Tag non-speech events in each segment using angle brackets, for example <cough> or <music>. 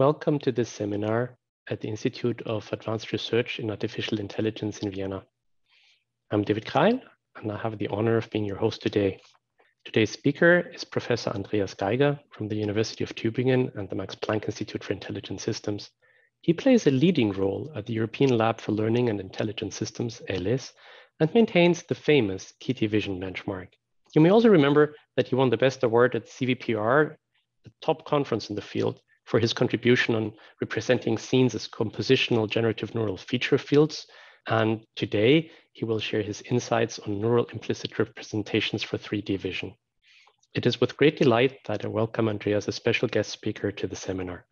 Welcome to this seminar at the Institute of Advanced Research in Artificial Intelligence in Vienna. I'm David Kreil, and I have the honor of being your host today. Today's speaker is Professor Andreas Geiger from the University of Tübingen and the Max Planck Institute for Intelligent Systems. He plays a leading role at the European Lab for Learning and Intelligent Systems, ELLIS, and maintains the famous KITTI Vision benchmark. You may also remember that he won the best award at CVPR, the top conference in the field, for his contribution on representing scenes as compositional generative neural feature fields. And today, he will share his insights on neural implicit representations for 3D vision. It is with great delight that I welcome Andreas as a special guest speaker to the seminar.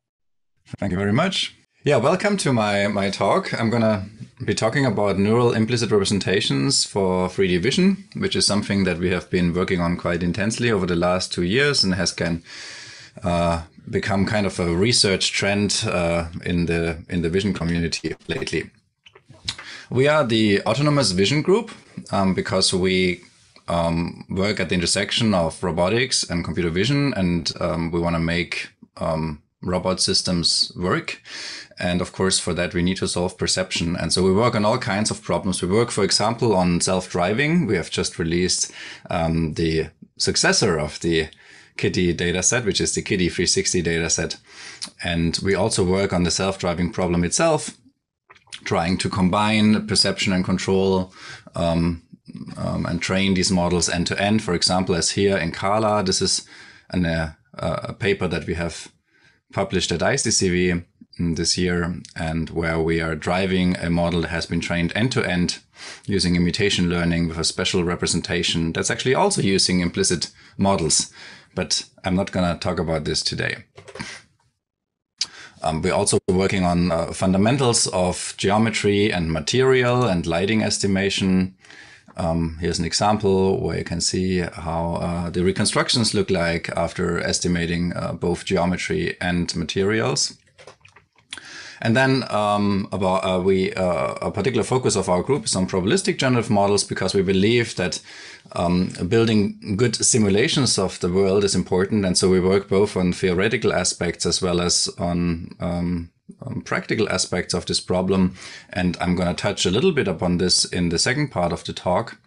Thank you very much. Yeah, welcome to my, my talk. I'm going to be talking about neural implicit representations for 3D vision, which is something that we have been working on quite intensely over the last two years and has can uh, become kind of a research trend uh, in the in the vision community lately. We are the Autonomous Vision Group um, because we um, work at the intersection of robotics and computer vision, and um, we want to make um, robot systems work. And of course, for that, we need to solve perception. And so we work on all kinds of problems. We work, for example, on self-driving. We have just released um, the successor of the KITTI dataset, which is the KITTI 360 dataset. And we also work on the self-driving problem itself, trying to combine perception and control um, um, and train these models end to end. For example, as here in CARLA, this is an, uh, a paper that we have published at ICCV this year and where we are driving a model that has been trained end to end using imitation learning with a special representation that's actually also using implicit models but I'm not going to talk about this today. Um, we're also working on uh, fundamentals of geometry and material and lighting estimation. Um, here's an example where you can see how uh, the reconstructions look like after estimating uh, both geometry and materials. And then um, about uh, we uh, a particular focus of our group is on probabilistic generative models because we believe that um, building good simulations of the world is important, and so we work both on theoretical aspects as well as on, um, on practical aspects of this problem. And I'm going to touch a little bit upon this in the second part of the talk.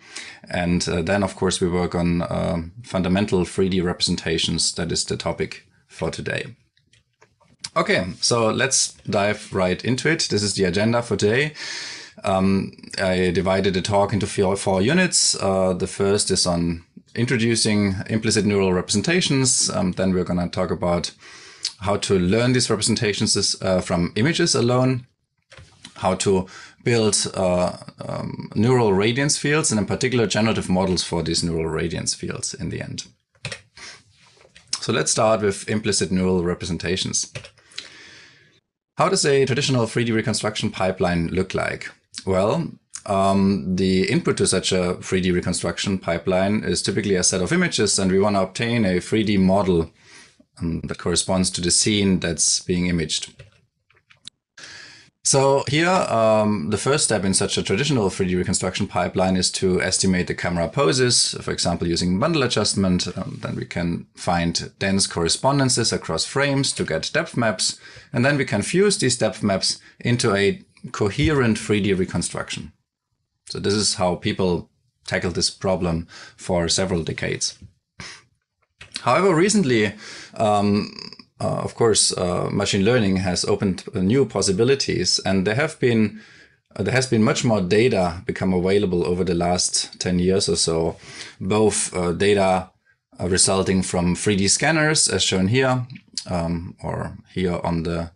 And uh, then, of course, we work on uh, fundamental 3D representations. That is the topic for today. Okay, so let's dive right into it. This is the agenda for today. Um, I divided the talk into four, four units. Uh, the first is on introducing implicit neural representations. Um, then we're going to talk about how to learn these representations uh, from images alone, how to build uh, um, neural radiance fields, and in particular generative models for these neural radiance fields in the end. So let's start with implicit neural representations. How does a traditional 3D reconstruction pipeline look like? Well, um, the input to such a 3D reconstruction pipeline is typically a set of images, and we want to obtain a 3D model um, that corresponds to the scene that's being imaged. So here, um, the first step in such a traditional 3D reconstruction pipeline is to estimate the camera poses, for example, using bundle adjustment. Um, then we can find dense correspondences across frames to get depth maps. And then we can fuse these depth maps into a coherent 3D reconstruction. So this is how people tackle this problem for several decades. However, recently, um, uh, of course, uh, machine learning has opened new possibilities, and there have been uh, there has been much more data become available over the last 10 years or so, both uh, data uh, resulting from 3D scanners, as shown here, um, or here on the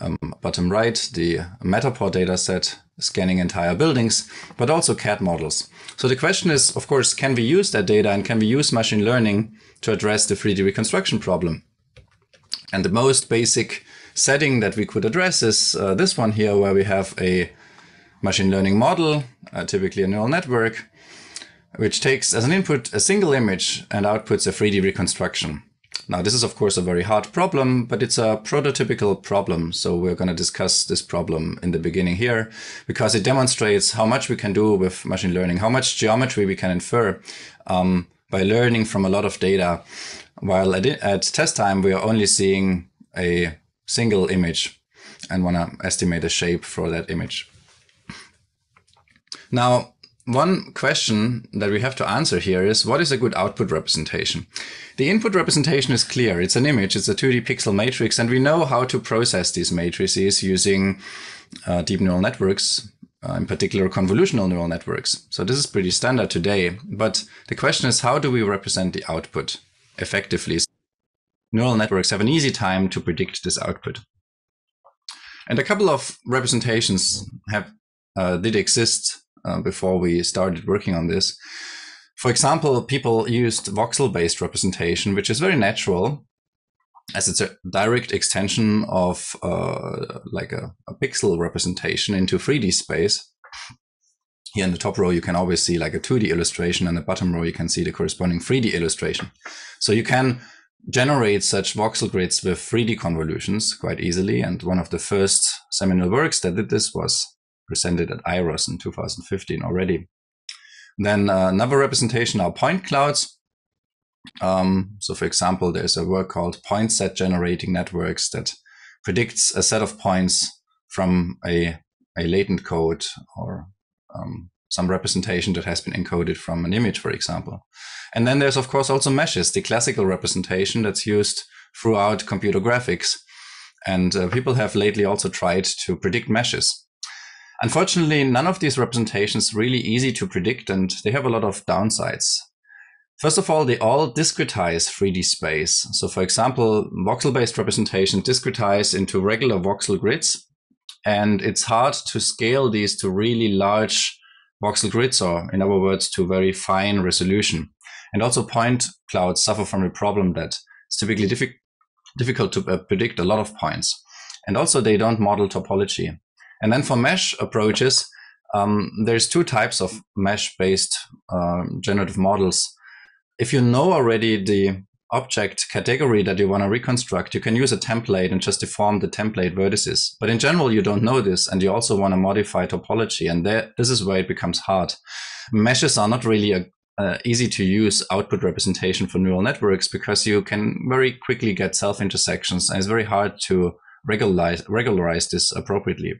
um, bottom right, the Matterport dataset scanning entire buildings, but also CAD models. So the question is, of course, can we use that data and can we use machine learning to address the 3D reconstruction problem? And the most basic setting that we could address is uh, this one here, where we have a machine learning model, uh, typically a neural network, which takes as an input a single image and outputs a 3D reconstruction. Now, this is of course a very hard problem, but it's a prototypical problem. So we're going to discuss this problem in the beginning here because it demonstrates how much we can do with machine learning, how much geometry we can infer um, by learning from a lot of data while at, at test time, we are only seeing a single image and want to estimate a shape for that image. Now, one question that we have to answer here is what is a good output representation? The input representation is clear. It's an image, it's a 2D pixel matrix, and we know how to process these matrices using uh, deep neural networks, uh, in particular convolutional neural networks. So this is pretty standard today. But the question is, how do we represent the output effectively? Neural networks have an easy time to predict this output. And a couple of representations have uh, did exist uh, before we started working on this. For example, people used voxel-based representation, which is very natural as it's a direct extension of uh, like a, a, pixel representation into 3D space. Here in the top row, you can always see like a 2D illustration, and the bottom row, you can see the corresponding 3D illustration. So you can generate such voxel grids with 3D convolutions quite easily. And one of the first seminal works that did this was presented at IROS in 2015 already. Then uh, another representation are point clouds. Um, so for example, there's a work called point set generating networks that predicts a set of points from a, a latent code or um, some representation that has been encoded from an image, for example. And then there's, of course, also meshes, the classical representation that's used throughout computer graphics. And uh, people have lately also tried to predict meshes. Unfortunately, none of these representations really easy to predict and they have a lot of downsides. First of all, they all discretize 3D space. So for example, voxel-based representations discretize into regular voxel grids, and it's hard to scale these to really large voxel grids, or in other words, to very fine resolution. And also point clouds suffer from a problem that it's typically diffi difficult to uh, predict a lot of points. And also they don't model topology. And then for mesh approaches, um, there's two types of mesh-based uh, generative models. If you know already the object category that you want to reconstruct, you can use a template and just deform the template vertices. But in general, you don't know this, and you also want to modify topology, and there, this is where it becomes hard. Meshes are not really a uh, easy to use output representation for neural networks because you can very quickly get self intersections, and it's very hard to regularize regularize this appropriately.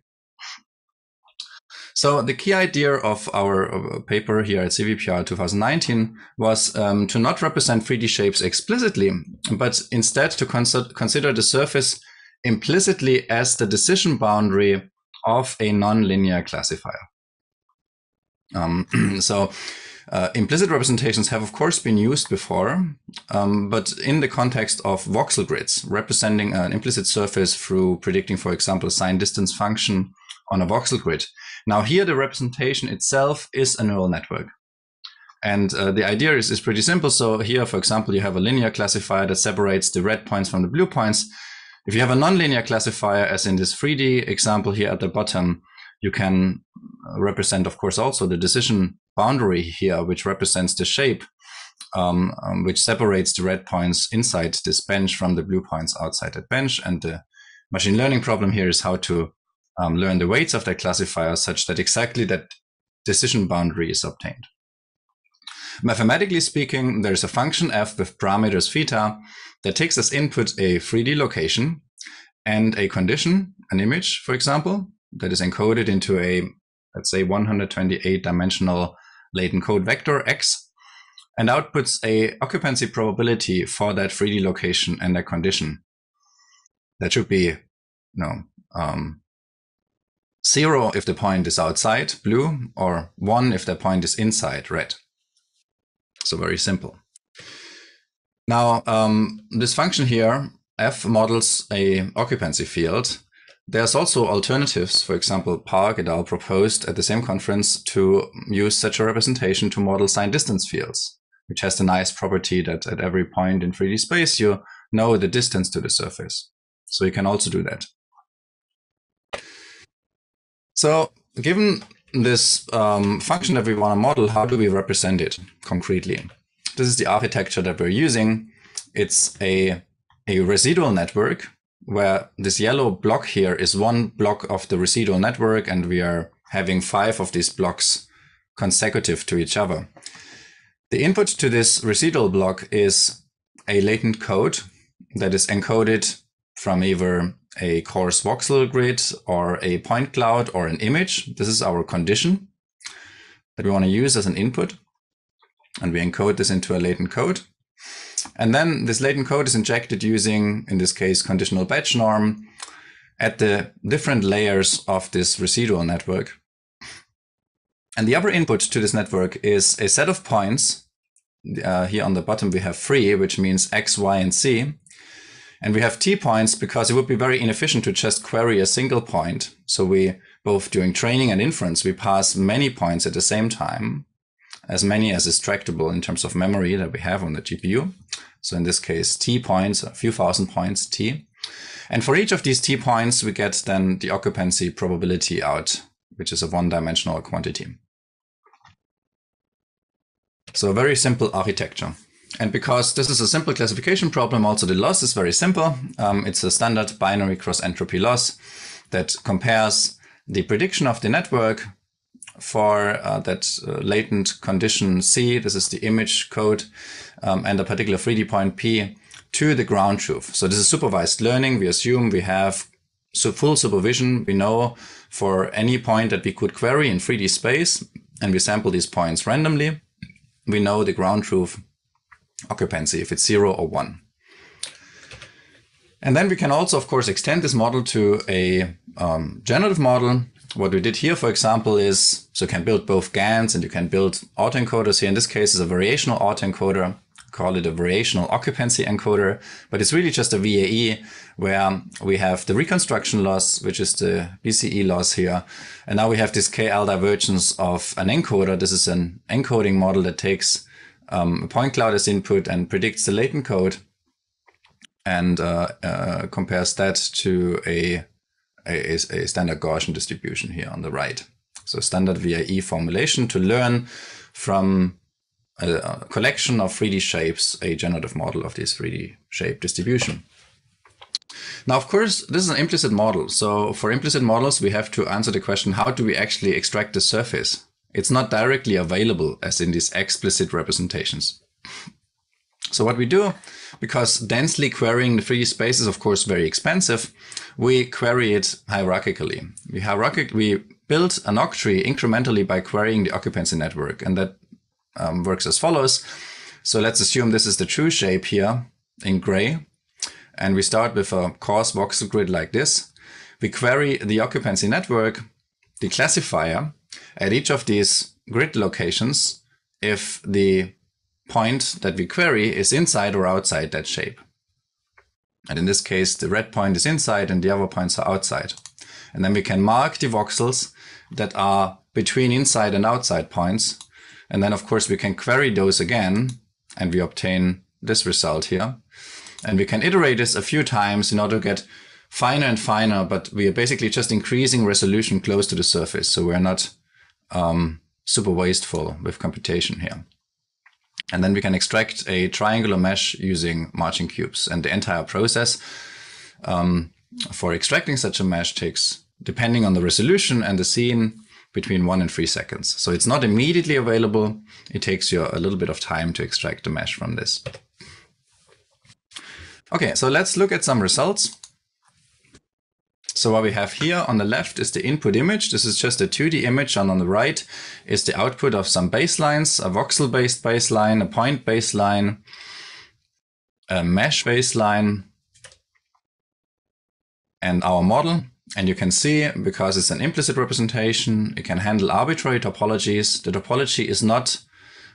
So the key idea of our uh, paper here at CVPR 2019 was um, to not represent 3D shapes explicitly, but instead to consider the surface implicitly as the decision boundary of a nonlinear classifier. Um, <clears throat> so uh, implicit representations have, of course, been used before, um, but in the context of voxel grids, representing an implicit surface through predicting, for example, a sign distance function on a voxel grid. Now here the representation itself is a neural network. And uh, the idea is, is pretty simple. So here, for example, you have a linear classifier that separates the red points from the blue points. If you have a nonlinear classifier, as in this 3D example here at the bottom, you can uh, represent, of course, also the decision boundary here, which represents the shape, um, um, which separates the red points inside this bench from the blue points outside that bench. And the machine learning problem here is how to um, learn the weights of that classifier such that exactly that decision boundary is obtained. Mathematically speaking, there's a function f with parameters theta that takes as input a 3D location and a condition, an image, for example, that is encoded into a, let's say, 128 dimensional latent code vector x and outputs a occupancy probability for that 3D location and a condition. That should be, you know, um, zero if the point is outside, blue, or one if the point is inside, red. So very simple. Now, um, this function here, f models a occupancy field. There's also alternatives. For example, Park et al. proposed at the same conference to use such a representation to model sign distance fields, which has the nice property that at every point in 3D space, you know the distance to the surface. So you can also do that. So given this um, function that we want to model, how do we represent it concretely? This is the architecture that we're using. It's a, a residual network where this yellow block here is one block of the residual network and we are having five of these blocks consecutive to each other. The input to this residual block is a latent code that is encoded from either a coarse voxel grid or a point cloud or an image. This is our condition that we want to use as an input. And we encode this into a latent code. And then this latent code is injected using, in this case, conditional batch norm at the different layers of this residual network. And the other input to this network is a set of points. Uh, here on the bottom, we have three, which means X, Y, and Z. And we have T points because it would be very inefficient to just query a single point. So we, both during training and inference, we pass many points at the same time, as many as is tractable in terms of memory that we have on the GPU. So in this case, T points, a few thousand points T. And for each of these T points, we get then the occupancy probability out, which is a one dimensional quantity. So a very simple architecture. And because this is a simple classification problem, also the loss is very simple. Um, it's a standard binary cross entropy loss that compares the prediction of the network for uh, that uh, latent condition C, this is the image code, um, and a particular 3D point P to the ground truth. So this is supervised learning. We assume we have full supervision. We know for any point that we could query in 3D space, and we sample these points randomly. We know the ground truth occupancy, if it's zero or one. And then we can also, of course, extend this model to a um, generative model. What we did here, for example, is so you can build both GANs and you can build autoencoders. Here in this case is a variational autoencoder. Call it a variational occupancy encoder, but it's really just a VAE where we have the reconstruction loss, which is the BCE loss here. And now we have this KL divergence of an encoder. This is an encoding model that takes um, a point cloud as input and predicts the latent code and uh, uh, compares that to a, a, a, standard Gaussian distribution here on the right. So standard VAE formulation to learn from a, a collection of 3D shapes, a generative model of this 3D shape distribution. Now, of course, this is an implicit model. So for implicit models, we have to answer the question, how do we actually extract the surface? It's not directly available as in these explicit representations. So what we do, because densely querying the 3D space is of course very expensive, we query it hierarchically. We, hierarchic we build an octree incrementally by querying the occupancy network, and that um, works as follows. So let's assume this is the true shape here in gray, and we start with a coarse voxel grid like this. We query the occupancy network, the classifier, at each of these grid locations if the point that we query is inside or outside that shape. And in this case, the red point is inside and the other points are outside. And then we can mark the voxels that are between inside and outside points. And then, of course, we can query those again and we obtain this result here. And we can iterate this a few times in order to get finer and finer, but we are basically just increasing resolution close to the surface. So we're not um, super wasteful with computation here. And then we can extract a triangular mesh using marching cubes. And the entire process um, for extracting such a mesh takes, depending on the resolution and the scene, between one and three seconds. So it's not immediately available. It takes you a little bit of time to extract the mesh from this. Okay, so let's look at some results. So what we have here on the left is the input image. This is just a 2D image and on the right is the output of some baselines, a voxel based baseline, a point baseline, a mesh baseline, and our model. And you can see, because it's an implicit representation, it can handle arbitrary topologies. The topology is not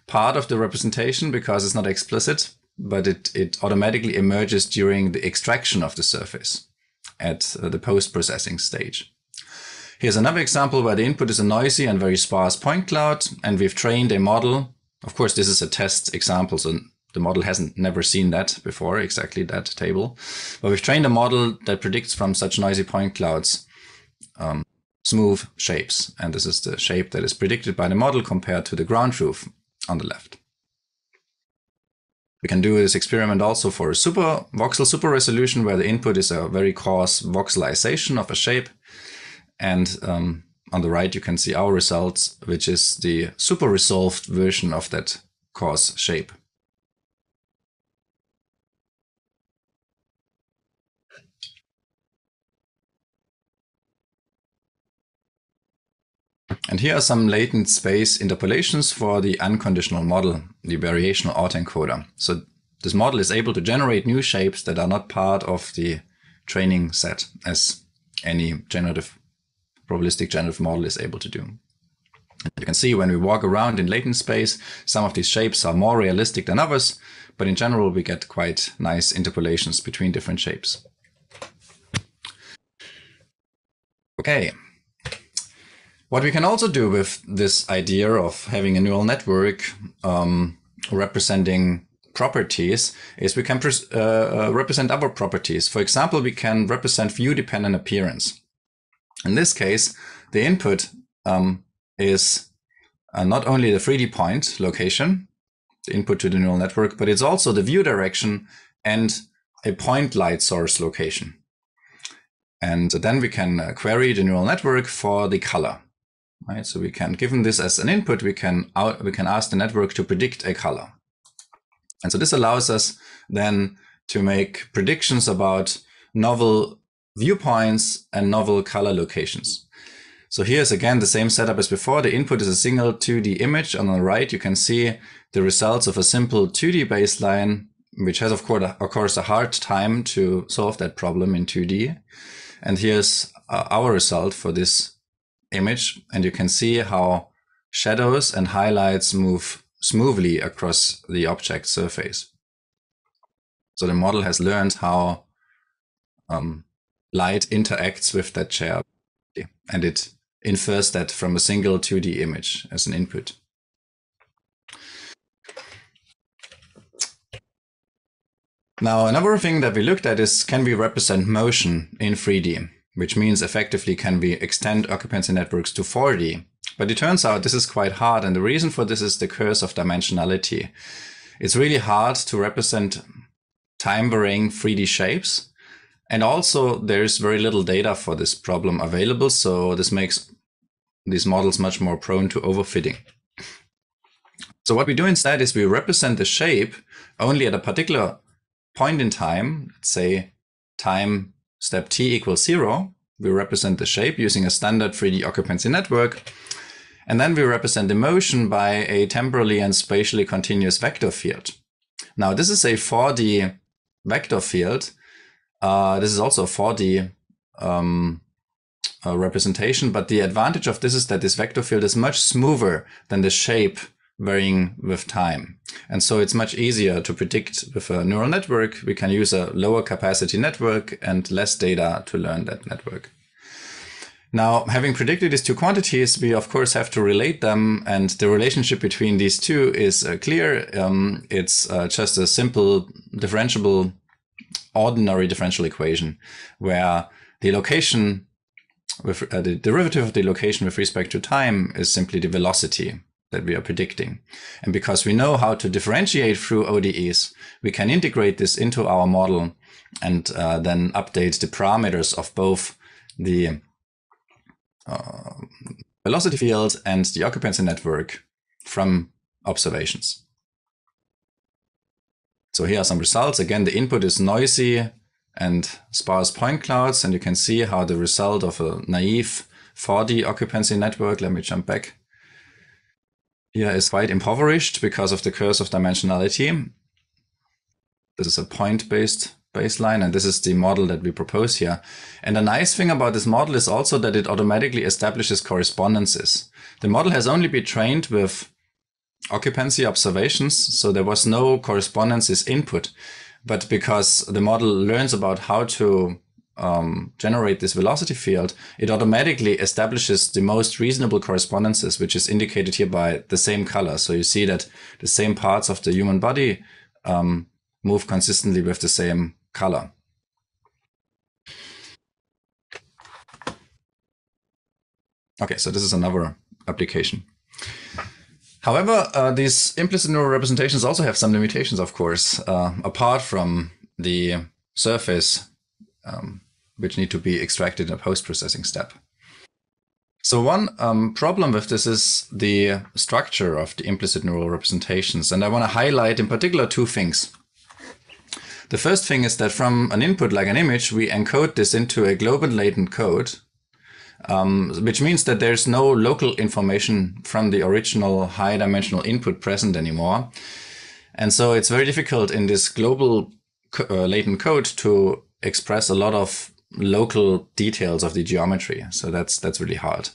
part of the representation because it's not explicit, but it, it automatically emerges during the extraction of the surface at the post-processing stage. Here's another example where the input is a noisy and very sparse point cloud, and we've trained a model. Of course, this is a test example, so the model hasn't never seen that before, exactly that table. But we've trained a model that predicts from such noisy point clouds um, smooth shapes. And this is the shape that is predicted by the model compared to the ground truth on the left. We can do this experiment also for a super voxel super resolution where the input is a very coarse voxelization of a shape. And um, on the right, you can see our results, which is the super resolved version of that coarse shape. And here are some latent space interpolations for the unconditional model, the variational autoencoder. So this model is able to generate new shapes that are not part of the training set as any generative probabilistic generative model is able to do. You can see when we walk around in latent space, some of these shapes are more realistic than others, but in general, we get quite nice interpolations between different shapes. Okay. What we can also do with this idea of having a neural network um, representing properties is we can uh, uh, represent other properties. For example, we can represent view-dependent appearance. In this case, the input um, is uh, not only the 3D point location, the input to the neural network, but it's also the view direction and a point light source location. And then we can uh, query the neural network for the color. Right, so we can, given this as an input, we can out, we can ask the network to predict a color. And so this allows us then to make predictions about novel viewpoints and novel color locations. So here's again the same setup as before. The input is a single 2D image. On the right, you can see the results of a simple 2D baseline, which has, of course, of course, a hard time to solve that problem in 2D. And here's uh, our result for this image. And you can see how shadows and highlights move smoothly across the object surface. So the model has learned how um, light interacts with that chair and it infers that from a single 2D image as an input. Now, another thing that we looked at is can we represent motion in 3D, which means effectively can we extend occupancy networks to 4D. But it turns out this is quite hard, and the reason for this is the curse of dimensionality. It's really hard to represent time varying 3D shapes. And also there's very little data for this problem available. So this makes these models much more prone to overfitting. So what we do instead is we represent the shape only at a particular point in time, let's say time step t equals zero. We represent the shape using a standard 3D occupancy network. And then we represent the motion by a temporally and spatially continuous vector field. Now, this is a 4D vector field. Uh, this is also a 4D um, uh, representation, but the advantage of this is that this vector field is much smoother than the shape varying with time. And so it's much easier to predict with a neural network. We can use a lower capacity network and less data to learn that network. Now, having predicted these two quantities, we of course have to relate them, and the relationship between these two is uh, clear. Um, it's uh, just a simple differentiable, ordinary differential equation, where the location with uh, the derivative of the location with respect to time is simply the velocity that we are predicting. And because we know how to differentiate through ODEs, we can integrate this into our model and uh, then update the parameters of both the uh, velocity field and the occupancy network from observations. So here are some results. Again, the input is noisy and sparse point clouds. And you can see how the result of a naive 4D occupancy network, let me jump back, is quite impoverished because of the curse of dimensionality. This is a point-based baseline, and this is the model that we propose here. And the nice thing about this model is also that it automatically establishes correspondences. The model has only been trained with occupancy observations, so there was no correspondences input. But because the model learns about how to um, generate this velocity field, it automatically establishes the most reasonable correspondences, which is indicated here by the same color. So you see that the same parts of the human body um, move consistently with the same color. Okay, so this is another application. However, uh, these implicit neural representations also have some limitations, of course, uh, apart from the surface, um, which need to be extracted in a post-processing step. So one um, problem with this is the structure of the implicit neural representations. And I want to highlight in particular two things. The first thing is that from an input like an image, we encode this into a global latent code, um, which means that there's no local information from the original high dimensional input present anymore. And so it's very difficult in this global uh, latent code to express a lot of local details of the geometry. So that's, that's really hard.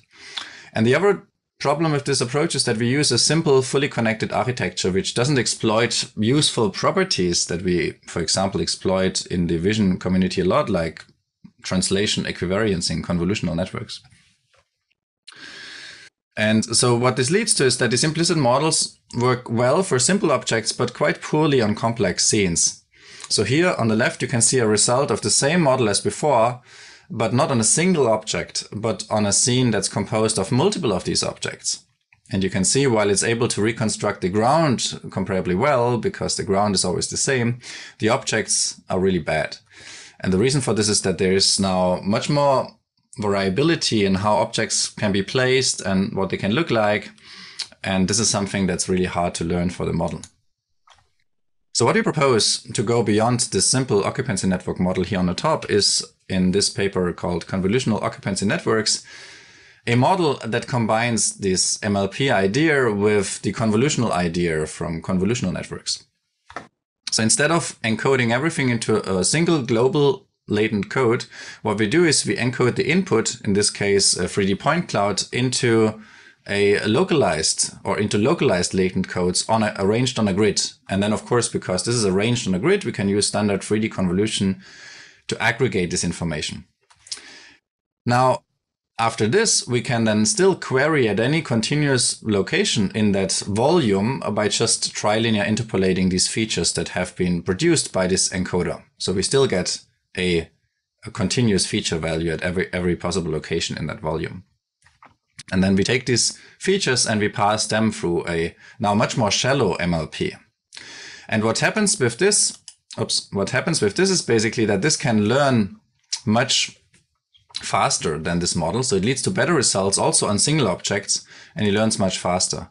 And the other problem with this approach is that we use a simple, fully connected architecture, which doesn't exploit useful properties that we, for example, exploit in the vision community a lot, like translation equivariance in convolutional networks. And so what this leads to is that these implicit models work well for simple objects, but quite poorly on complex scenes. So here on the left, you can see a result of the same model as before, but not on a single object, but on a scene that's composed of multiple of these objects. And you can see while it's able to reconstruct the ground comparably well, because the ground is always the same, the objects are really bad. And the reason for this is that there is now much more variability in how objects can be placed and what they can look like. And this is something that's really hard to learn for the model. So what we propose to go beyond this simple occupancy network model here on the top is in this paper called Convolutional Occupancy Networks, a model that combines this MLP idea with the convolutional idea from convolutional networks. So instead of encoding everything into a single global latent code, what we do is we encode the input, in this case, a 3D point cloud, into a localized or into localized latent codes on a, arranged on a grid. And then, of course, because this is arranged on a grid, we can use standard 3D convolution to aggregate this information. Now, after this, we can then still query at any continuous location in that volume by just trilinear interpolating these features that have been produced by this encoder. So we still get a, a continuous feature value at every, every possible location in that volume. And then we take these features and we pass them through a now much more shallow MLP. And what happens with this, oops, what happens with this is basically that this can learn much faster than this model. So it leads to better results also on single objects and it learns much faster.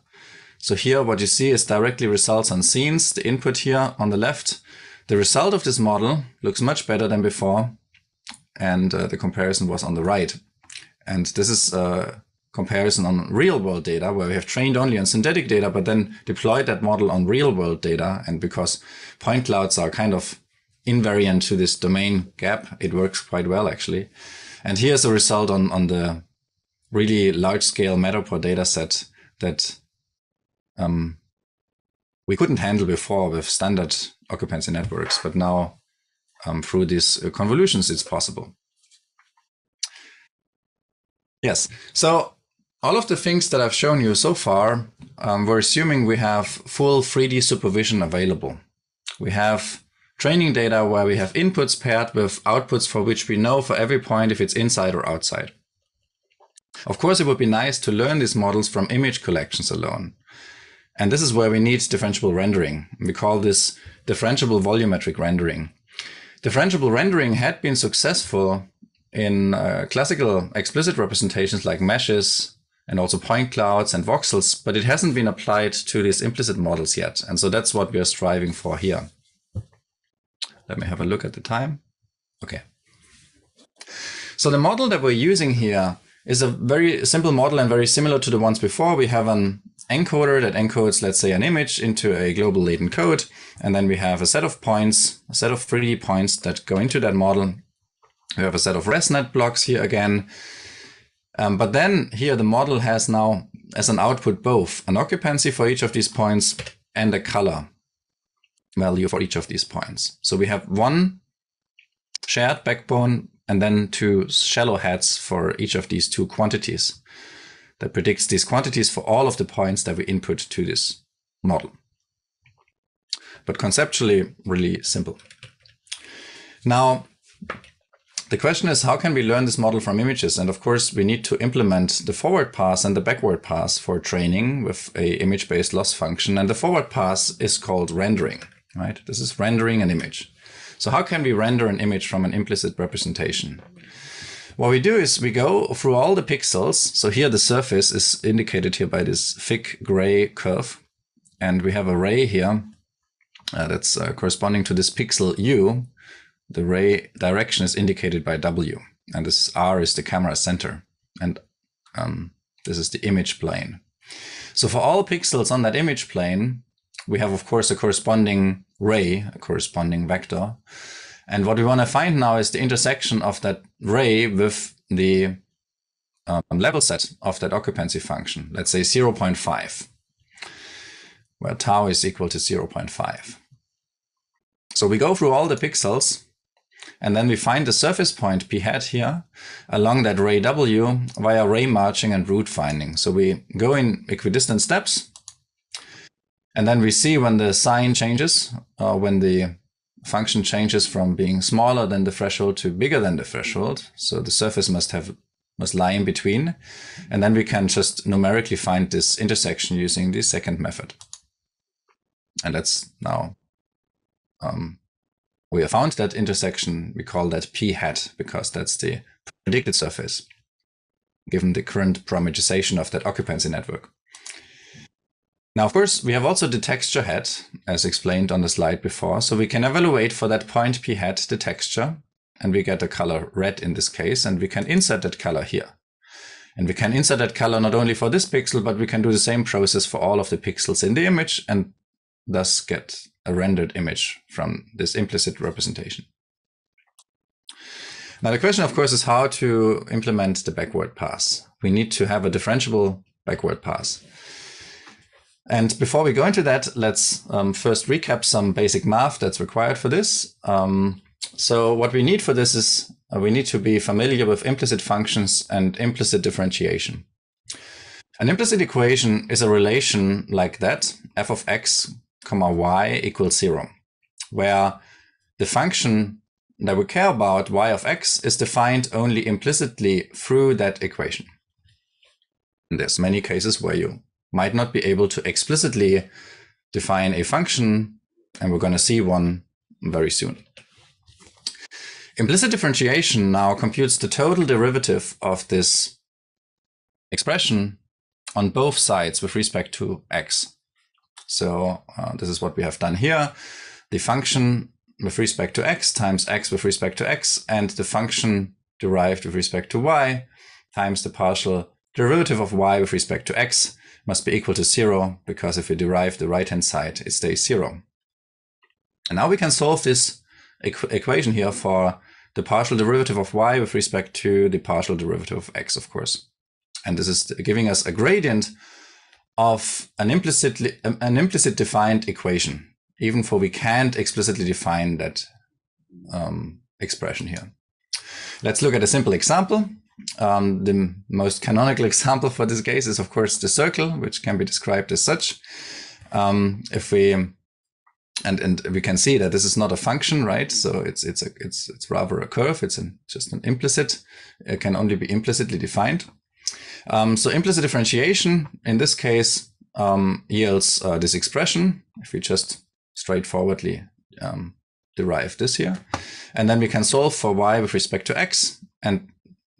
So here what you see is directly results on scenes, the input here on the left. The result of this model looks much better than before and uh, the comparison was on the right. And this is uh, comparison on real world data where we have trained only on synthetic data, but then deployed that model on real world data. And because point clouds are kind of invariant to this domain gap, it works quite well actually. And here's a result on, on the really large scale Matterport data set that um, we couldn't handle before with standard occupancy networks, but now um, through these uh, convolutions, it's possible. Yes. So all of the things that I've shown you so far, um, we're assuming we have full 3D supervision available. We have training data where we have inputs paired with outputs for which we know for every point if it's inside or outside. Of course, it would be nice to learn these models from image collections alone. And this is where we need differentiable rendering. We call this differentiable volumetric rendering. Differentiable rendering had been successful in uh, classical explicit representations like meshes and also point clouds and voxels, but it hasn't been applied to these implicit models yet. And so that's what we are striving for here. Let me have a look at the time. Okay. So the model that we're using here is a very simple model and very similar to the ones before. We have an encoder that encodes, let's say, an image into a global latent code. And then we have a set of points, a set of 3D points that go into that model. We have a set of ResNet blocks here again. Um, but then here the model has now as an output both an occupancy for each of these points and a color value for each of these points. So we have one shared backbone and then two shallow heads for each of these two quantities that predicts these quantities for all of the points that we input to this model. But conceptually, really simple. Now, the question is, how can we learn this model from images? And of course, we need to implement the forward pass and the backward pass for training with a image-based loss function. And the forward pass is called rendering, right? This is rendering an image. So how can we render an image from an implicit representation? What we do is we go through all the pixels. So here the surface is indicated here by this thick gray curve. And we have a ray here uh, that's uh, corresponding to this pixel U the ray direction is indicated by W, and this R is the camera center. And um, this is the image plane. So for all pixels on that image plane, we have, of course, a corresponding ray, a corresponding vector. And what we want to find now is the intersection of that ray with the um, level set of that occupancy function, let's say 0.5, where tau is equal to 0.5. So we go through all the pixels and then we find the surface point p hat here along that ray w via ray marching and root finding. So we go in equidistant steps and then we see when the sign changes, uh, when the function changes from being smaller than the threshold to bigger than the threshold. So the surface must have must lie in between. And then we can just numerically find this intersection using the secant method. And that's now um, we have found that intersection. We call that p hat because that's the predicted surface given the current parameterization of that occupancy network. Now, of course, we have also the texture hat, as explained on the slide before. So we can evaluate for that point p hat the texture, and we get a color red in this case, and we can insert that color here. And we can insert that color not only for this pixel, but we can do the same process for all of the pixels in the image and thus get a rendered image from this implicit representation. Now, the question, of course, is how to implement the backward pass. We need to have a differentiable backward pass. And before we go into that, let's um, first recap some basic math that's required for this. Um, so what we need for this is uh, we need to be familiar with implicit functions and implicit differentiation. An implicit equation is a relation like that, f of x comma y equals zero, where the function that we care about, y of x, is defined only implicitly through that equation. And there's many cases where you might not be able to explicitly define a function, and we're going to see one very soon. Implicit differentiation now computes the total derivative of this expression on both sides with respect to x. So uh, this is what we have done here. The function with respect to x times x with respect to x and the function derived with respect to y times the partial derivative of y with respect to x must be equal to zero because if we derive the right hand side, it stays zero. And now we can solve this equ equation here for the partial derivative of y with respect to the partial derivative of x, of course. And this is giving us a gradient of an implicitly an implicit defined equation, even for we can't explicitly define that um, expression here. Let's look at a simple example. Um, the most canonical <laughs> example for this case is, of course, the circle, which can be described as such. Um, if we and and we can see that this is not a function, right? So it's it's a it's it's rather a curve. It's an, just an implicit. It can only be implicitly defined. Um, so implicit differentiation in this case um, yields uh, this expression. If we just straightforwardly um, derive this here, and then we can solve for y with respect to x, and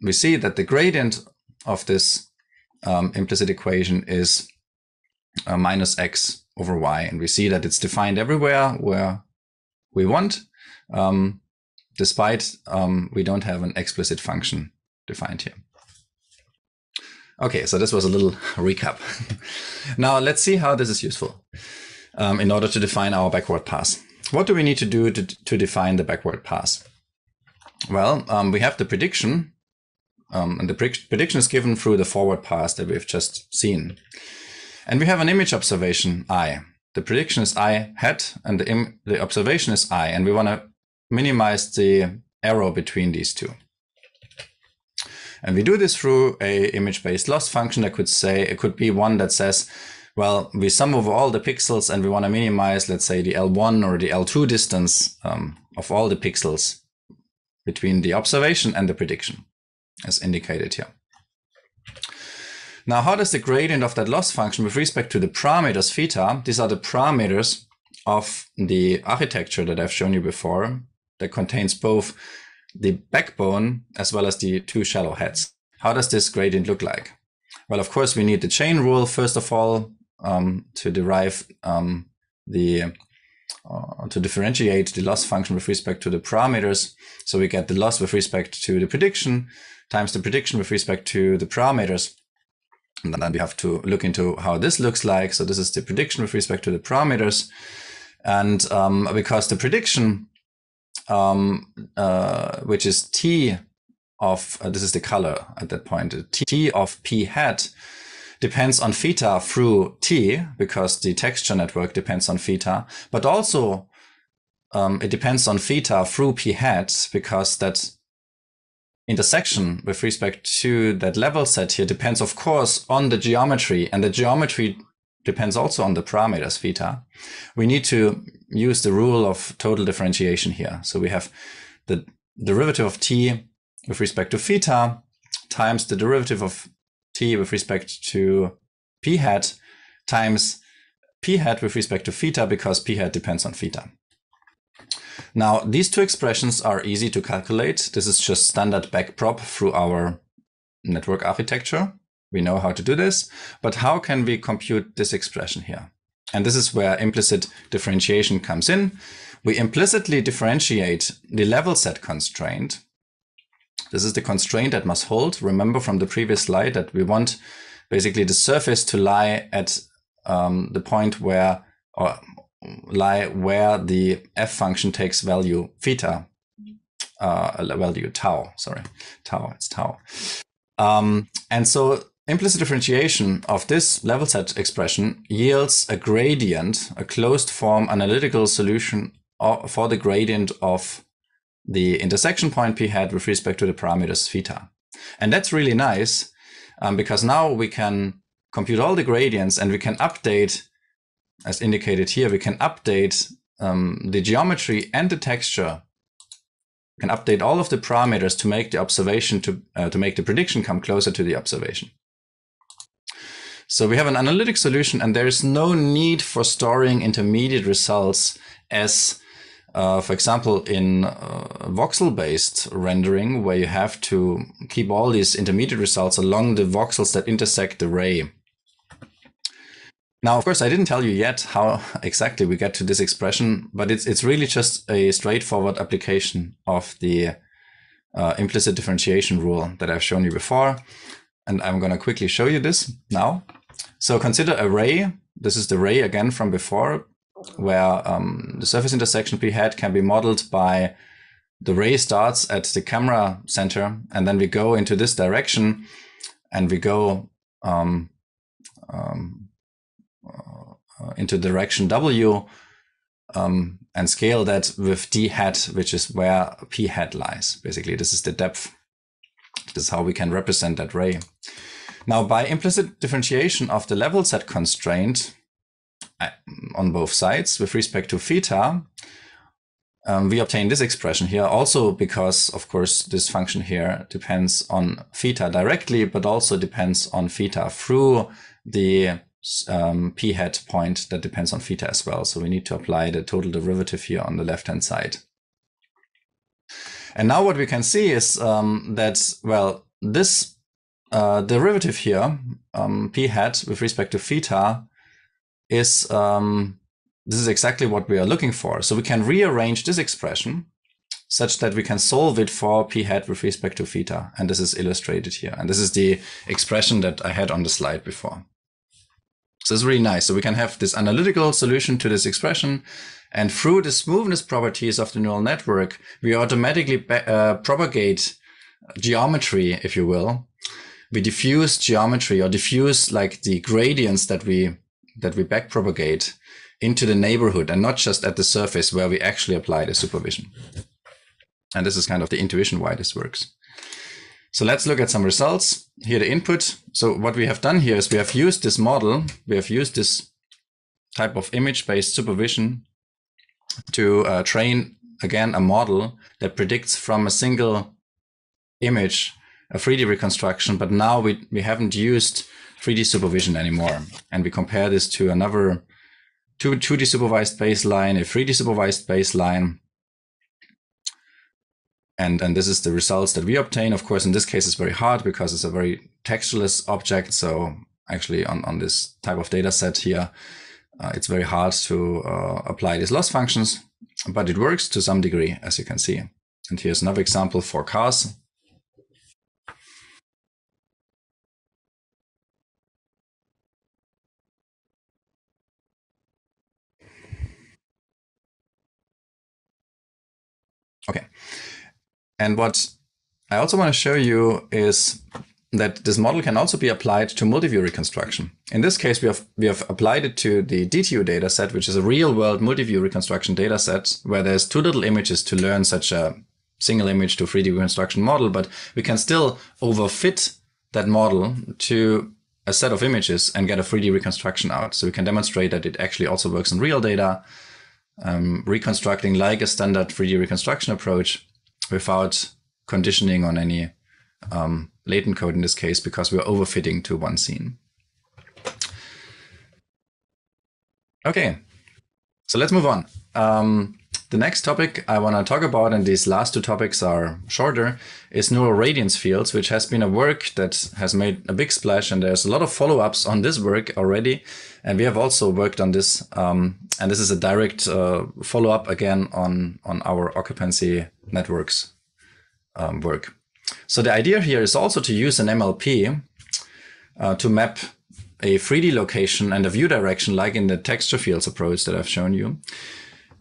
we see that the gradient of this um, implicit equation is uh, minus x over y. And we see that it's defined everywhere where we want, um, despite um, we don't have an explicit function defined here. Okay, so this was a little <laughs> recap. <laughs> now let's see how this is useful um, in order to define our backward pass. What do we need to do to, to define the backward pass? Well, um, we have the prediction, um, and the prediction is given through the forward pass that we've just seen. And we have an image observation i. The prediction is i hat and the, the observation is i. And we want to minimize the error between these two. And we do this through a image-based loss function that could say, it could be one that says, well, we sum over all the pixels and we want to minimize, let's say, the L1 or the L2 distance um, of all the pixels between the observation and the prediction, as indicated here. Now, how does the gradient of that loss function with respect to the parameters theta, these are the parameters of the architecture that I've shown you before that contains both the backbone as well as the two shallow heads. How does this gradient look like? Well, of course, we need the chain rule, first of all, um, to derive um, the uh, to differentiate the loss function with respect to the parameters. So we get the loss with respect to the prediction times the prediction with respect to the parameters. And then we have to look into how this looks like. So this is the prediction with respect to the parameters. And um, because the prediction, um, uh, which is t of, uh, this is the color at that point, t of p hat depends on theta through t, because the texture network depends on theta, but also um, it depends on theta through p hat, because that intersection with respect to that level set here depends, of course, on the geometry, and the geometry depends also on the parameters theta. We need to use the rule of total differentiation here. So we have the derivative of t with respect to theta times the derivative of t with respect to p hat times p hat with respect to theta because p hat depends on theta. Now, these two expressions are easy to calculate. This is just standard backprop through our network architecture. We know how to do this, but how can we compute this expression here? And this is where implicit differentiation comes in. We implicitly differentiate the level set constraint. This is the constraint that must hold. Remember from the previous slide that we want basically the surface to lie at um, the point where, or lie where the f function takes value theta, uh, value tau, sorry, tau, it's tau. Um, and so implicit differentiation of this level set expression yields a gradient, a closed form analytical solution for the gradient of the intersection point p hat with respect to the parameters theta. And that's really nice um, because now we can compute all the gradients and we can update as indicated here, we can update um, the geometry and the texture. Can update all of the parameters to make the observation to, uh, to make the prediction come closer to the observation. So we have an analytic solution and there is no need for storing intermediate results as, uh, for example, in uh, voxel-based rendering, where you have to keep all these intermediate results along the voxels that intersect the ray. Now, of course, I didn't tell you yet how exactly we get to this expression, but it's it's really just a straightforward application of the uh, implicit differentiation rule that I've shown you before. And I'm going to quickly show you this now. So consider a ray. This is the ray again from before, where um, the surface intersection p hat can be modeled by the ray starts at the camera center, and then we go into this direction, and we go um, um, uh, into direction W um, and scale that with d hat, which is where p hat lies. Basically, this is the depth. This is how we can represent that ray. Now, by implicit differentiation of the level set constraint uh, on both sides with respect to theta, um, we obtain this expression here also because, of course, this function here depends on theta directly, but also depends on theta through the um, p hat point that depends on theta as well. So we need to apply the total derivative here on the left-hand side. And now what we can see is um, that, well, this uh, derivative here, um, p hat with respect to theta, is um, this is exactly what we are looking for. So we can rearrange this expression such that we can solve it for p hat with respect to theta. And this is illustrated here. And this is the expression that I had on the slide before. So it's really nice. So we can have this analytical solution to this expression. And through the smoothness properties of the neural network, we automatically uh, propagate geometry, if you will. We diffuse geometry or diffuse like the gradients that we, that we backpropagate into the neighborhood and not just at the surface where we actually apply the supervision. And this is kind of the intuition why this works. So let's look at some results. Here the input. So what we have done here is we have used this model. We have used this type of image-based supervision to uh, train again a model that predicts from a single image a 3D reconstruction, but now we, we haven't used 3D supervision anymore. And we compare this to another 2, 2D supervised baseline, a 3D supervised baseline, and, and this is the results that we obtain. Of course, in this case, it's very hard because it's a very textureless object. So actually on, on this type of data set here, uh, it's very hard to uh, apply these loss functions, but it works to some degree, as you can see. And here's another example for cars. And what I also want to show you is that this model can also be applied to multi-view reconstruction. In this case, we have we have applied it to the DTU dataset, which is a real-world multi-view reconstruction dataset, where there's too little images to learn such a single image to 3D reconstruction model, but we can still overfit that model to a set of images and get a 3D reconstruction out. So we can demonstrate that it actually also works in real data, um, reconstructing like a standard 3D reconstruction approach without conditioning on any um, latent code in this case because we're overfitting to one scene. Okay, so let's move on. Um, the next topic I want to talk about, and these last two topics are shorter, is neural radiance fields, which has been a work that has made a big splash, and there's a lot of follow-ups on this work already. And we have also worked on this, um, and this is a direct uh, follow-up again on on our occupancy networks um, work. So the idea here is also to use an MLP uh, to map a 3D location and a view direction, like in the texture fields approach that I've shown you.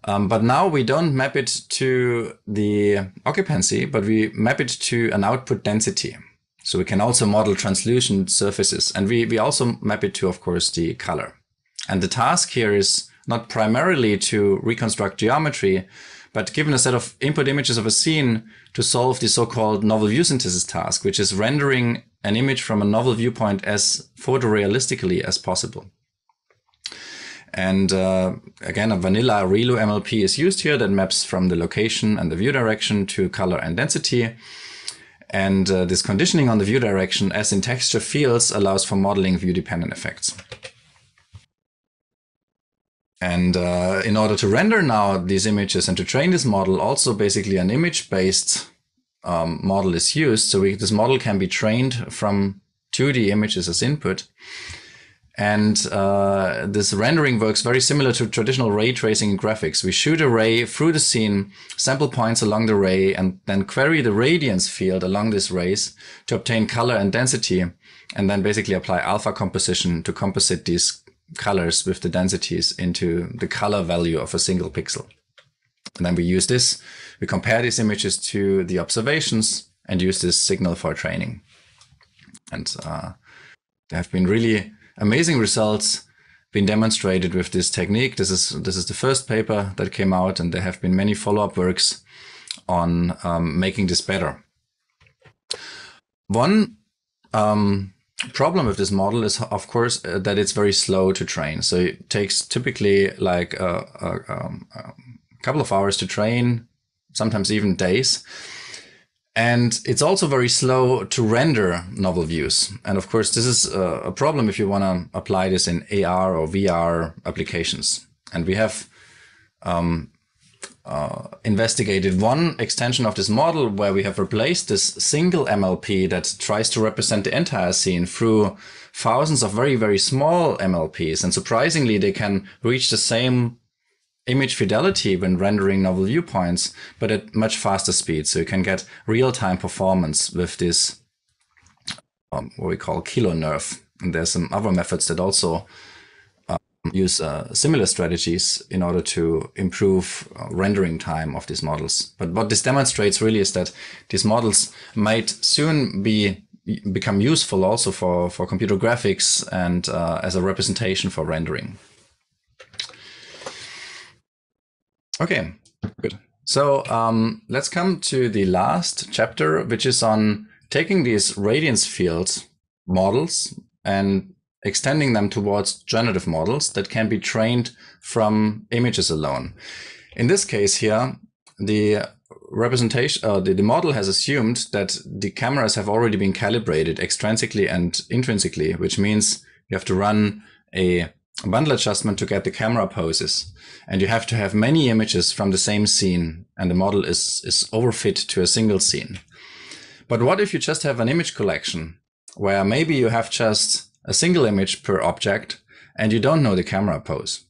Um, but now we don't map it to the occupancy, but we map it to an output density. So we can also model translucent surfaces. And we, we also map it to, of course, the color. And the task here is not primarily to reconstruct geometry, but given a set of input images of a scene to solve the so-called novel view synthesis task, which is rendering an image from a novel viewpoint as photorealistically as possible. And uh, again, a vanilla ReLU MLP is used here that maps from the location and the view direction to color and density. And uh, this conditioning on the view direction, as in texture fields, allows for modeling view dependent effects. And uh, in order to render now these images and to train this model, also basically an image based um, model is used. So we, this model can be trained from 2D images as input. And uh, this rendering works very similar to traditional ray tracing in graphics. We shoot a ray through the scene, sample points along the ray, and then query the radiance field along this rays to obtain color and density, and then basically apply alpha composition to composite these colors with the densities into the color value of a single pixel. And then we use this, we compare these images to the observations and use this signal for training. And uh, there have been really amazing results been demonstrated with this technique. This is this is the first paper that came out, and there have been many follow-up works on um, making this better. One um, problem with this model is, of course, uh, that it's very slow to train. So it takes typically like a, a, um, a couple of hours to train, sometimes even days. And it's also very slow to render novel views. And of course, this is a problem if you want to apply this in AR or VR applications. And we have um, uh, investigated one extension of this model where we have replaced this single MLP that tries to represent the entire scene through thousands of very, very small MLPs. And surprisingly, they can reach the same image fidelity when rendering novel viewpoints, but at much faster speed. So you can get real-time performance with this, um, what we call KiloNeRF. And there's some other methods that also um, use uh, similar strategies in order to improve uh, rendering time of these models. But what this demonstrates really is that these models might soon be become useful also for, for computer graphics and uh, as a representation for rendering. Okay, good. So um, let's come to the last chapter, which is on taking these radiance field models and extending them towards generative models that can be trained from images alone. In this case here, the representation, uh, the, the model has assumed that the cameras have already been calibrated extrinsically and intrinsically, which means you have to run a bundle adjustment to get the camera poses. And you have to have many images from the same scene and the model is, is overfit to a single scene. But what if you just have an image collection where maybe you have just a single image per object and you don't know the camera pose?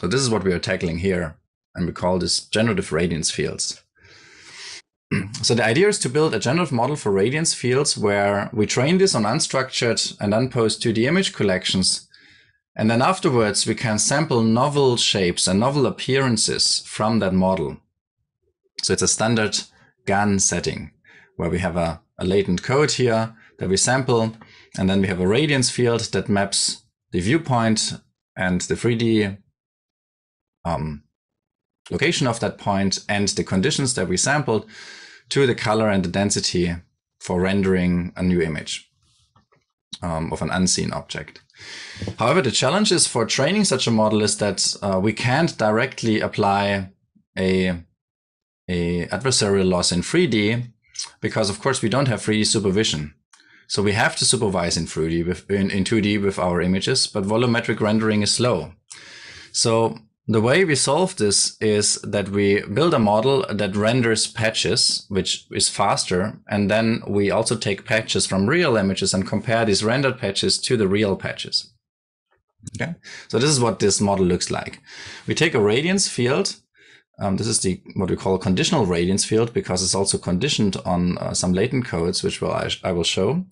So this is what we are tackling here. And we call this generative radiance fields. <clears throat> so the idea is to build a generative model for radiance fields where we train this on unstructured and unposed 2D image collections and then afterwards, we can sample novel shapes and novel appearances from that model. So it's a standard GAN setting, where we have a, a latent code here that we sample, and then we have a radiance field that maps the viewpoint and the 3D um, location of that point and the conditions that we sampled to the color and the density for rendering a new image um, of an unseen object. However, the challenge is for training such a model is that uh, we can't directly apply a, a adversarial loss in 3D because, of course, we don't have 3D supervision. So we have to supervise in 3D with, in, in 2D with our images, but volumetric rendering is slow. So the way we solve this is that we build a model that renders patches, which is faster. And then we also take patches from real images and compare these rendered patches to the real patches. Okay. So this is what this model looks like. We take a radiance field. Um, this is the what we call a conditional radiance field because it's also conditioned on uh, some latent codes, which will I, I will show.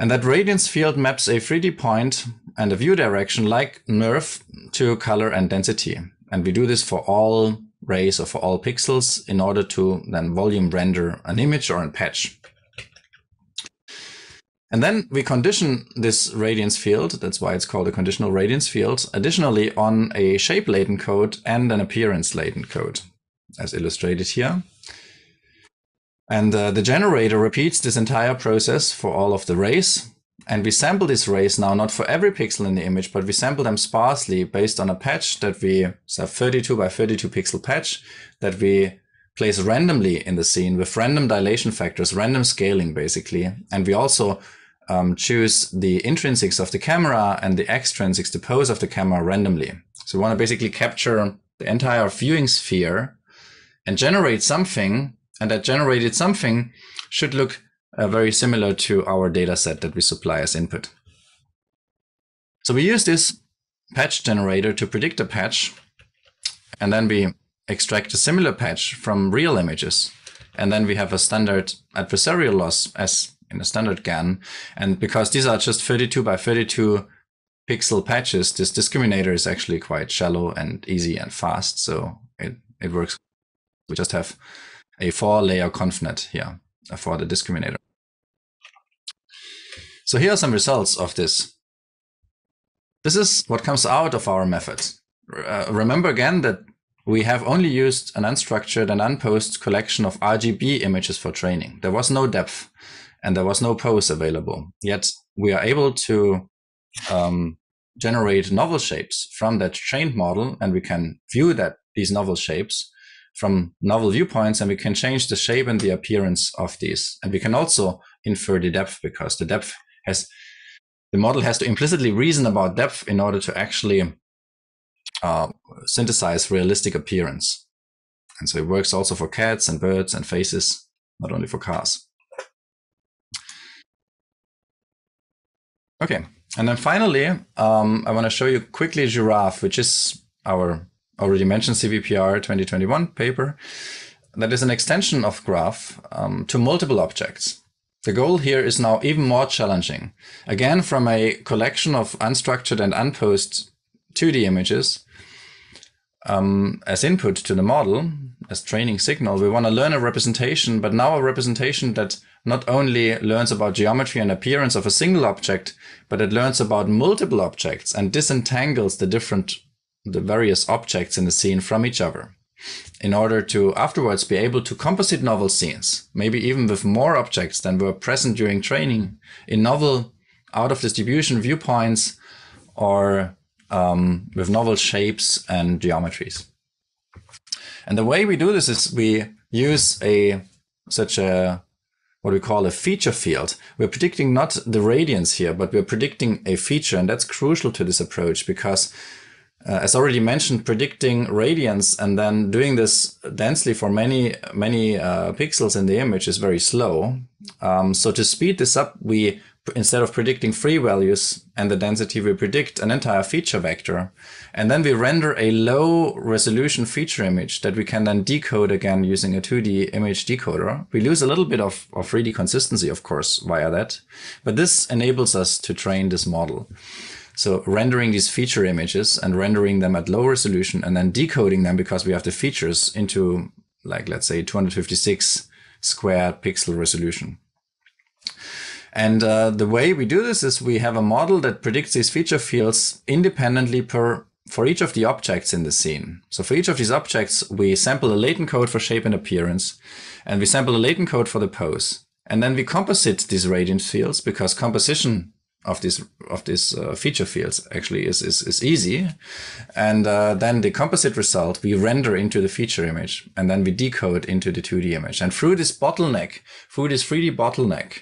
And that radiance field maps a 3D point and a view direction like NeRF to color and density. And we do this for all rays or for all pixels in order to then volume render an image or a patch. And then we condition this radiance field, that's why it's called a conditional radiance field, additionally on a shape latent code and an appearance latent code, as illustrated here. And uh, the generator repeats this entire process for all of the rays. And we sample these rays now, not for every pixel in the image, but we sample them sparsely based on a patch that we, a 32 by 32 pixel patch that we place randomly in the scene with random dilation factors, random scaling basically. And we also um, choose the intrinsics of the camera and the extrinsics, the pose of the camera randomly. So we want to basically capture the entire viewing sphere and generate something and that generated something should look uh, very similar to our data set that we supply as input. So we use this patch generator to predict a patch, and then we extract a similar patch from real images. And then we have a standard adversarial loss as in a standard GAN. And because these are just 32 by 32 pixel patches, this discriminator is actually quite shallow and easy and fast. So it, it works. We just have a four layer ConvNet here for the discriminator. So here are some results of this. This is what comes out of our method. Uh, remember again that we have only used an unstructured and unposed collection of RGB images for training. There was no depth and there was no pose available. Yet we are able to um, generate novel shapes from that trained model and we can view that these novel shapes from novel viewpoints and we can change the shape and the appearance of these. And we can also infer the depth because the depth has, the model has to implicitly reason about depth in order to actually uh, synthesize realistic appearance. And so it works also for cats and birds and faces, not only for cars. Okay. And then finally, um, I want to show you quickly GIRAFFE, which is our already mentioned CVPR 2021 paper that is an extension of GRAF um, to multiple objects. The goal here is now even more challenging. Again, from a collection of unstructured and unposed 2D images um, as input to the model, as training signal, we want to learn a representation, but now a representation that not only learns about geometry and appearance of a single object, but it learns about multiple objects and disentangles the different the various objects in the scene from each other in order to afterwards be able to composite novel scenes, maybe even with more objects than were present during training in novel out of distribution viewpoints or um, with novel shapes and geometries. And the way we do this is we use a such a what we call a feature field. We're predicting not the radiance here, but we're predicting a feature. And that's crucial to this approach because uh, as already mentioned, predicting radiance and then doing this densely for many, many uh, pixels in the image is very slow. Um, so to speed this up, we, instead of predicting free values and the density, we predict an entire feature vector. And then we render a low resolution feature image that we can then decode again using a 2D image decoder. We lose a little bit of, of 3D consistency, of course, via that. But this enables us to train this model. So rendering these feature images and rendering them at low resolution and then decoding them because we have the features into like, let's say 256 square pixel resolution. And uh, the way we do this is we have a model that predicts these feature fields independently per for each of the objects in the scene. So for each of these objects, we sample a latent code for shape and appearance, and we sample a latent code for the pose. And then we composite these radiance fields because composition of these of these uh, feature fields actually is is, is easy. And uh, then the composite result we render into the feature image, and then we decode into the 2D image. And through this bottleneck, through this 3D bottleneck,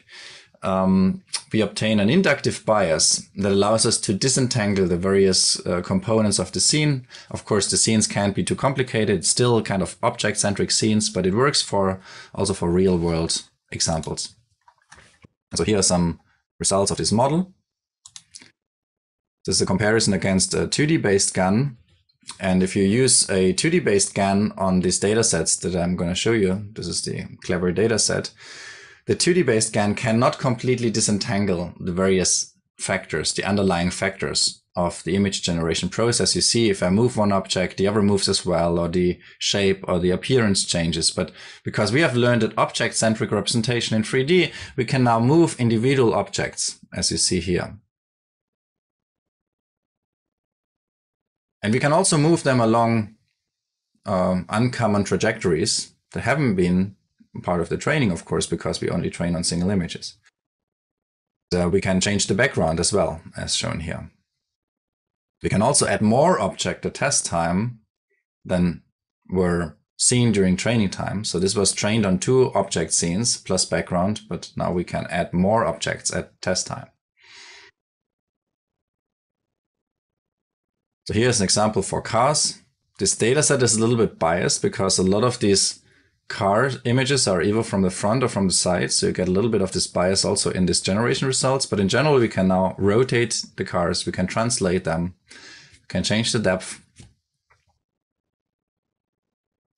um, we obtain an inductive bias that allows us to disentangle the various uh, components of the scene. Of course, the scenes can't be too complicated. Still kind of object-centric scenes, but it works for also for real-world examples. So here are some results of this model. This is a comparison against a 2D-based GAN. And if you use a 2D-based GAN on these data sets that I'm going to show you, this is the CLEVR data set, the 2D based GAN cannot completely disentangle the various factors, the underlying factors of the image generation process. You see, if I move one object, the other moves as well, or the shape or the appearance changes. But because we have learned that object centric representation in 3D, we can now move individual objects, as you see here. And we can also move them along um, uncommon trajectories that haven't been part of the training, of course, because we only train on single images. So we can change the background as well, as shown here. We can also add more object at test time than were seen during training time. So this was trained on two object scenes plus background, but now we can add more objects at test time. So here's an example for cars. This dataset is a little bit biased because a lot of these car images are either from the front or from the side. So you get a little bit of this bias also in this generation results. But in general, we can now rotate the cars. We can translate them. We can change the depth.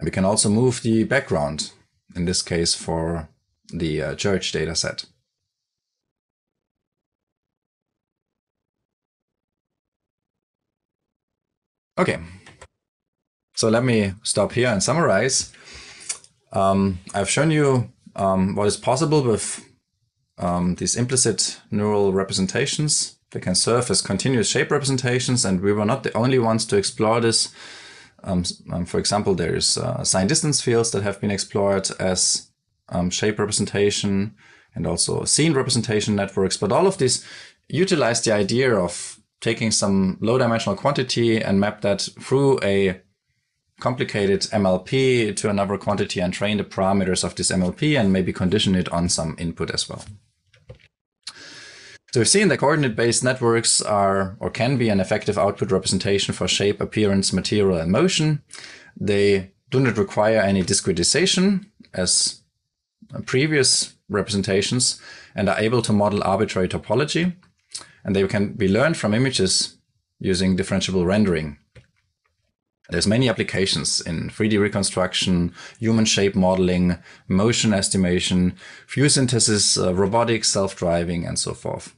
And we can also move the background, in this case for the uh, church data set. Okay, so let me stop here and summarize. Um, I've shown you um, what is possible with um, these implicit neural representations. They can serve as continuous shape representations, and we were not the only ones to explore this. Um, um, for example, there's uh, signed distance fields that have been explored as um, shape representation and also scene representation networks. But all of these utilize the idea of taking some low dimensional quantity and map that through a complicated MLP to another quantity and train the parameters of this MLP and maybe condition it on some input as well. So we've seen that coordinate-based networks are or can be an effective output representation for shape, appearance, material, and motion. They do not require any discretization as previous representations and are able to model arbitrary topology. And they can be learned from images using differentiable rendering there's many applications in 3D reconstruction, human shape modeling, motion estimation, view synthesis, uh, robotics, self-driving, and so forth.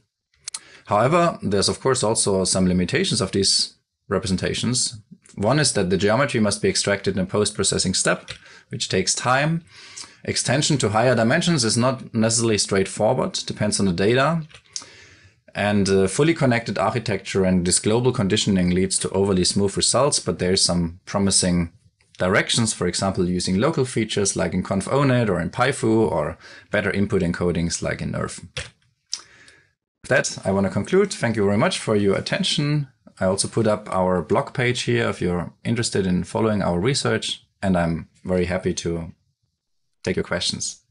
However, there's of course also some limitations of these representations. One is that the geometry must be extracted in a post-processing step, which takes time. Extension to higher dimensions is not necessarily straightforward, depends on the data. And uh, fully connected architecture and this global conditioning leads to overly smooth results, but there's some promising directions, for example, using local features like in ConvONet or in PIFu or better input encodings like in NeRF. With that, I want to conclude. Thank you very much for your attention. I also put up our blog page here if you're interested in following our research, and I'm very happy to take your questions.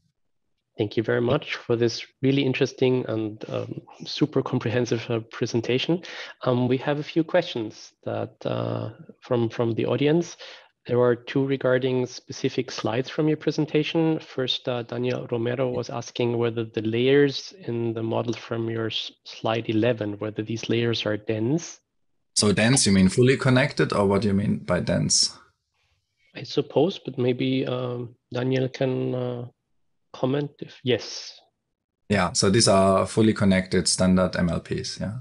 Thank you very much for this really interesting and um, super comprehensive uh, presentation. Um, we have a few questions that uh, from from the audience. There are two regarding specific slides from your presentation. First, uh, Daniel Romero was asking whether the layers in the model from your slide 11, whether these layers are dense. So dense, you mean fully connected or what do you mean by dense? I suppose, but maybe um, Daniel can uh, comment if yes. Yeah, so these are fully connected standard MLPs. Yeah.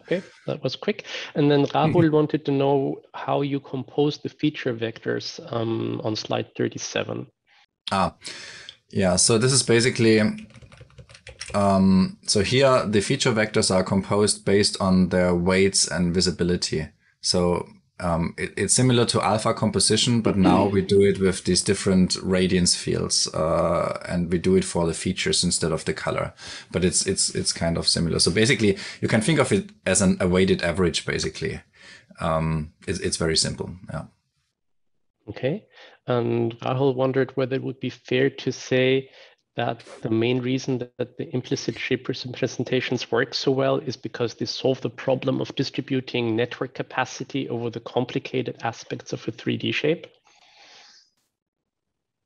Okay, that was quick. And then Rahul mm-hmm. wanted to know how you compose the feature vectors um, on slide 37. Ah, Yeah, so this is basically um, so here the feature vectors are composed based on their weights and visibility. So um, it, it's similar to alpha composition, but now we do it with these different radiance fields, uh, and we do it for the features instead of the color. But it's it's it's kind of similar. So basically, you can think of it as an, weighted average. Basically, um, it's it's very simple. Yeah. Okay, and Rahul wondered whether it would be fair to say that the main reason that the implicit shape representations work so well is because they solve the problem of distributing network capacity over the complicated aspects of a 3D shape?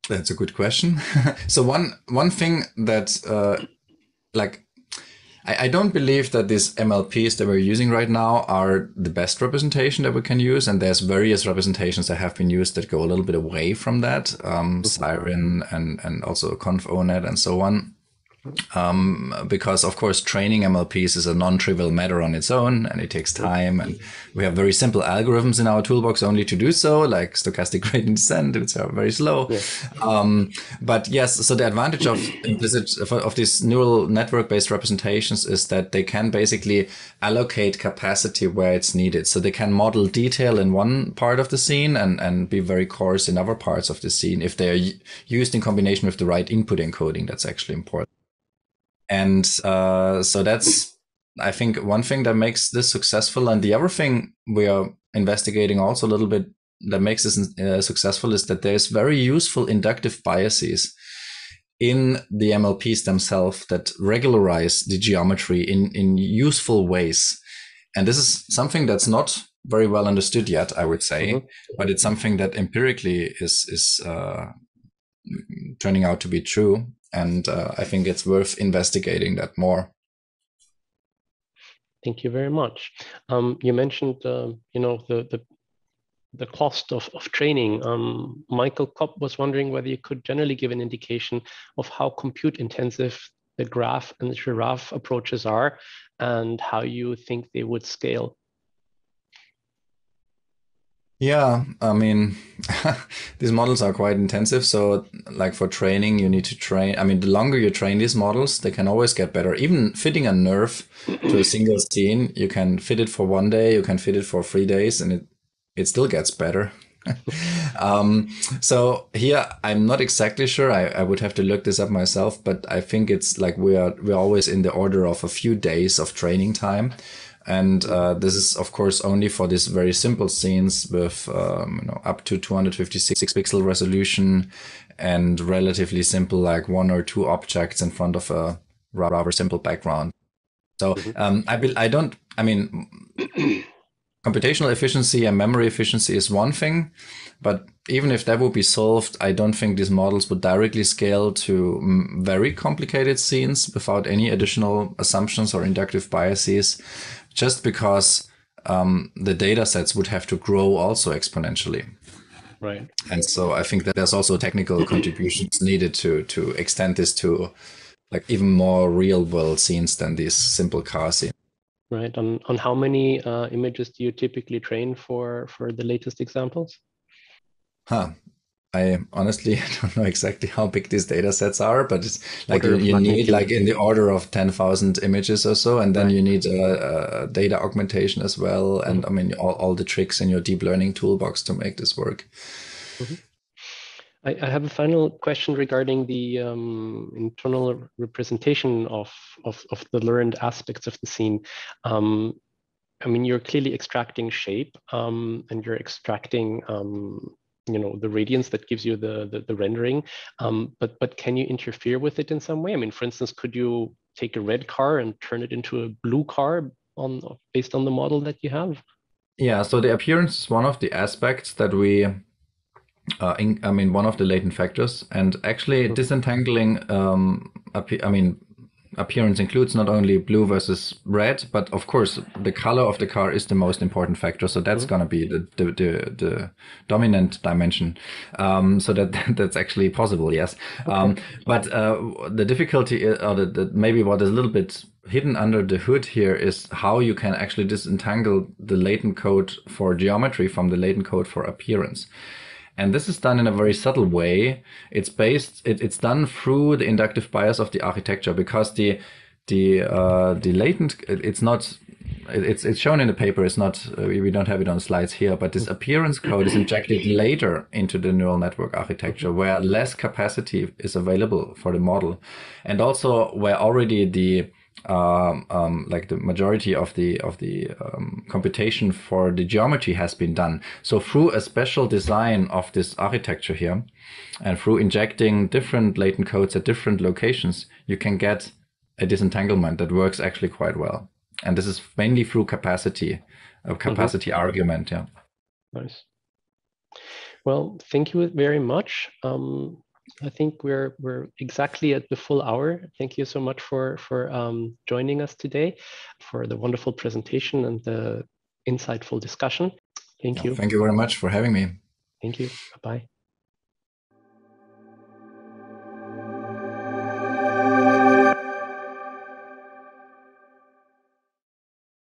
That's a good question. <laughs> so one one thing that uh, like I, I don't believe that these MLPs that we're using right now are the best representation that we can use. And there's various representations that have been used that go a little bit away from that, um, mm-hmm. Siren and, and also ConvONet and so on um, because of course training MLPs is a non-trivial matter on its own and it takes time and we have very simple algorithms in our toolbox only to do so like stochastic <laughs> gradient descent which are very slow. Yeah. um, but yes so the advantage of implicit of these neural network based representations is that they can basically allocate capacity where it's needed. So they can model detail in one part of the scene and, and be very coarse in other parts of the scene if they are used in combination with the right input encoding. That's actually important and uh, so that's, I think, one thing that makes this successful. And the other thing we are investigating also a little bit that makes this uh, successful is that there's very useful inductive biases in the MLPs themselves that regularize the geometry in, in useful ways. And this is something that's not very well understood yet, I would say, mm-hmm. but it's something that empirically is, is, uh, turning out to be true and uh, I think it's worth investigating that more. Thank you very much. Um, you mentioned, uh, you know, the the the cost of, of training. Um, Michael Kopp was wondering whether you could generally give an indication of how compute intensive the GRAF and the GIRAFFE approaches are and how you think they would scale. Yeah, I mean, <laughs> these models are quite intensive. So, like for training, you need to train. I mean, the longer you train these models, they can always get better. Even fitting a NeRF to a single scene, you can fit it for one day, you can fit it for three days, and it it still gets better. <laughs> um, so here, I'm not exactly sure. I, I would have to look this up myself, but I think it's like we are we're always in the order of a few days of training time. And uh, this is, of course, only for these very simple scenes with um, you know, up to 256 pixel resolution and relatively simple, like one or two objects in front of a rather simple background. So mm-hmm. um, I, be- I don't, I mean, <clears throat> computational efficiency and memory efficiency is one thing, but even if that would be solved, I don't think these models would directly scale to mm, very complicated scenes without any additional assumptions or inductive biases just because um, the data sets would have to grow also exponentially. Right. And so I think that there's also technical <clears throat> contributions needed to to extend this to like even more real world scenes than these simple car scenes. Right. On on how many uh, images do you typically train for for the latest examples? Huh. I honestly <laughs> don't know exactly how big these data sets are, but it's like you, you need like in the order of 10,000 images or so. And then right. you need a, a, data augmentation as well. And mm-hmm. I mean, all, all the tricks in your deep learning toolbox to make this work. Mm-hmm. I, I, have a final question regarding the um, internal representation of, of, of, the learned aspects of the scene. Um, I mean, you're clearly extracting shape um, and you're extracting um, you know the radiance that gives you the the, the rendering um, but but can you interfere with it in some way i mean for instance could you take a red car and turn it into a blue car on based on the model that you have yeah so the appearance is one of the aspects that we uh, in, I mean, one of the latent factors, and actually mm-hmm. disentangling. Um, I mean, appearance includes not only blue versus red, but of course the color of the car is the most important factor. So that's mm-hmm. going to be the, the, the, the, dominant dimension. Um, so that <laughs> that's actually possible, yes. Okay. Um, but uh, the difficulty, uh, or the, the, maybe what is a little bit hidden under the hood here is how you can actually disentangle the latent code for geometry from the latent code for appearance. And this is done in a very subtle way. It's based, it, it's done through the inductive bias of the architecture because the the uh, the latent it's not it's it's shown in the paper. It's not uh, we don't have it on slides here, but this appearance code is injected later into the neural network architecture, where less capacity is available for the model, and also where already the um, um, like the majority of the of the um, computation for the geometry has been done. So through a special design of this architecture here, and through injecting different latent codes at different locations, you can get a disentanglement that works actually quite well. And this is mainly through capacity, a mm-hmm. capacity mm-hmm. argument. Yeah. Nice. Well, thank you very much. Um, I think we're we're exactly at the full hour. Thank you so much for for um, joining us today, for the wonderful presentation and the insightful discussion. Thank you. Thank you very much for having me. Thank you. Bye bye.